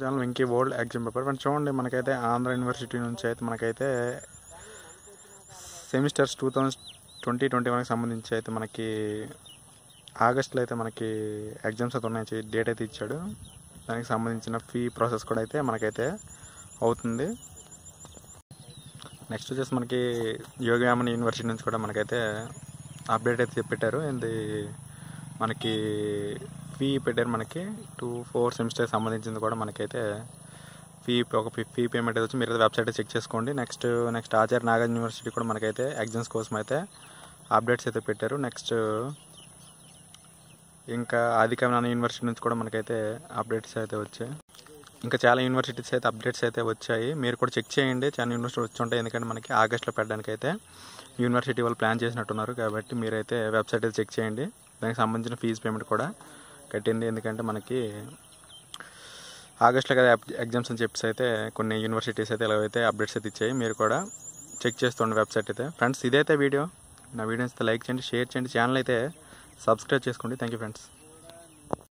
Channel Venky world exam paper మనం చూడండి మనకైతే ఆంధ్ర యూనివర్సిటీ నుంచి అయితే మనకైతే semesters two thousand twenty twenty వన్కి సంబంధించి అయితే మనకి ఆగస్ట్లో అయితే మనకి ఎగ్జామ్స్ అయితే ఉన్నాయి. డేట్ అయితే ఇచ్చాడు. దానికి సంబంధించిన ఫీ ప్రాసెస్ కూడా అయితే మనకైతే అవుతుంది. నెక్స్ట్ వచ్చేసి మనకి యోగయామని యూనివర్సిటీ నుంచి కూడా మనకైతే అప్డేట్ అయితే పెట్టారు ఇది మనకి ఫీ పెట్టారు మనకి. టూ ఫోర్ సెమిస్టర్ సంబంధించింది కూడా మనకైతే ఫీ ఒక ఫీ పేమెంట్ అయితే వచ్చి మీరు వెబ్సైట్ చెక్ చేసుకోండి. Next next Acharya Nagarjuna university కూడా మనకైతే ఎగ్జామ్స్ కోసం అయితే అప్డేట్స్ అయితే పెట్టారు. నెక్స్ట్ ఇంకా ఆదికవినాన యూనివర్సిటీ నుంచి కూడా మనకైతే అప్డేట్స్ అయితే వచ్చాయి. ఇంకా చాలా యూనివర్సిటీస్ అయితే అప్డేట్స్ అయితే వచ్చాయి. మీరు కూడా చెక్ చేయండి. చాలా యూనివర్సిటీ వచ్చి ఉంటాయి. ఎందుకంటే మనకి ఆగస్ట్లో పెట్టడానికి అయితే యూనివర్సిటీ వాళ్ళు ప్లాన్ చేసినట్టున్నారు. కాబట్టి మీరైతే వెబ్సైట్ అయితే చెక్ చేయండి. దానికి సంబంధించిన ఫీజు పేమెంట్ కూడా కట్టింది. ఎందుకంటే మనకి ఆగస్ట్లో కదా ఎగ్జామ్స్ అని చెప్పేసి అయితే కొన్ని యూనివర్సిటీస్ అయితే ఇలా అయితే అప్డేట్స్ అయితే ఇచ్చాయి మీరు కూడా చెక్ చేస్తుండే వెబ్సైట్ అయితే. ఫ్రెండ్స్ ఇదైతే వీడియో. నా వీడియోస్ అయితే లైక్ చేయండి షేర్ చేయండి. ఛానల్ అయితే సబ్స్క్రైబ్ చేసుకోండి. Thank you friends.